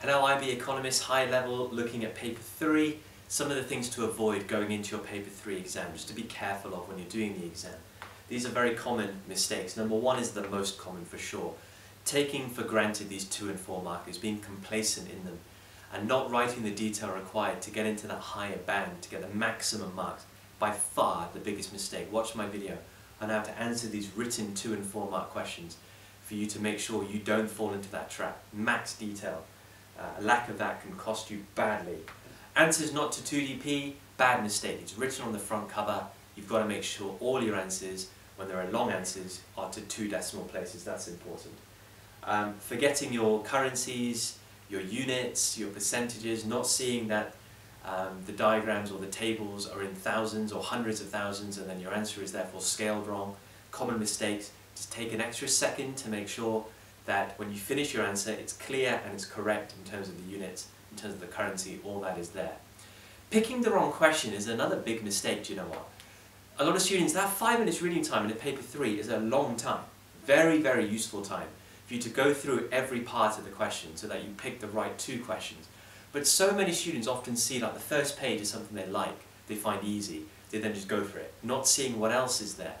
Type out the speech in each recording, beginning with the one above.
Hello IB Economist, high level, looking at paper 3, some of the things to avoid going into your paper 3 exam, just to be careful of when you're doing the exam. These are very common mistakes. Number one is the most common for sure. Taking for granted these 2 and 4 markers, being complacent in them, and not writing the detail required to get into that higher band, to get the maximum marks. By far the biggest mistake. Watch my video on how to answer these written 2 and 4 mark questions for you to make sure you don't fall into that trap. Max detail. Uh, a lack of that can cost you badly. Answers not to 2DP, bad mistake. It's written on the front cover. You've got to make sure all your answers, when there are long answers, are to two decimal places. That's important. Um, forgetting your currencies, your units, your percentages, not seeing that um, the diagrams or the tables are in thousands or hundreds of thousands and then your answer is therefore scaled wrong. Common mistakes. Just take an extra second to make sure that when you finish your answer, it's clear and it's correct in terms of the units, in terms of the currency, all that is there. Picking the wrong question is another big mistake, do you know what? A lot of students, that five minutes reading time in a paper three is a long time. Very, very useful time for you to go through every part of the question so that you pick the right two questions. But so many students often see like the first page is something they like, they find easy, they then just go for it, not seeing what else is there.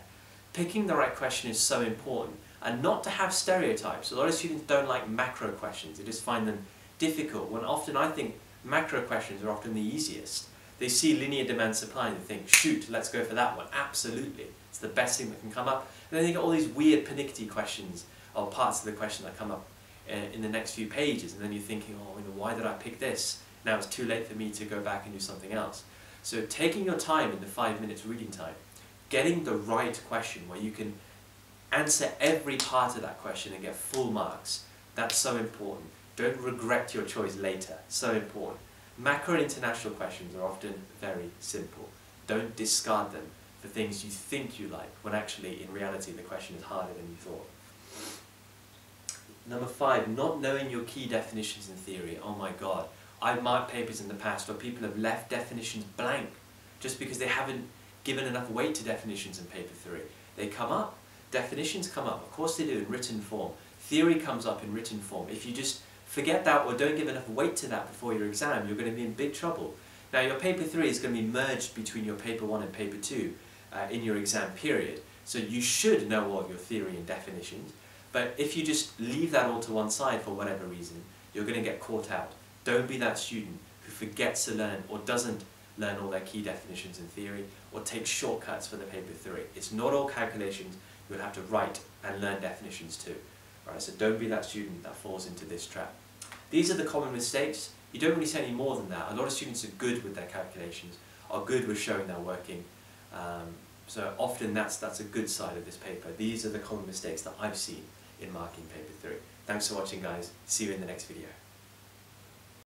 Picking the right question is so important and not to have stereotypes. A lot of students don't like macro questions, they just find them difficult, when often I think macro questions are often the easiest. They see linear demand supply and they think, shoot, let's go for that one. Absolutely. It's the best thing that can come up. And then you get all these weird pernickety questions or parts of the question that come up uh, in the next few pages and then you're thinking, oh, you know, why did I pick this? Now it's too late for me to go back and do something else. So taking your time in the five minutes reading time, getting the right question where you can answer every part of that question and get full marks. That's so important. Don't regret your choice later. So important. Macro and international questions are often very simple. Don't discard them for things you think you like, when actually, in reality, the question is harder than you thought. Number five, not knowing your key definitions in theory. Oh my god. I've marked papers in the past where people have left definitions blank just because they haven't given enough weight to definitions in paper three. They come up, Definitions come up, of course they do in written form. Theory comes up in written form. If you just forget that or don't give enough weight to that before your exam, you're going to be in big trouble. Now your paper 3 is going to be merged between your paper 1 and paper 2 uh, in your exam period. So you should know all your theory and definitions. But if you just leave that all to one side for whatever reason, you're going to get caught out. Don't be that student who forgets to learn or doesn't learn all their key definitions in theory or take shortcuts for the paper 3. It's not all calculations, you'll have to write and learn definitions too. Right, so don't be that student that falls into this trap. These are the common mistakes. You don't really see any more than that. A lot of students are good with their calculations, are good with showing they're working. Um, so often that's, that's a good side of this paper. These are the common mistakes that I've seen in marking paper 3. Thanks for watching guys. See you in the next video.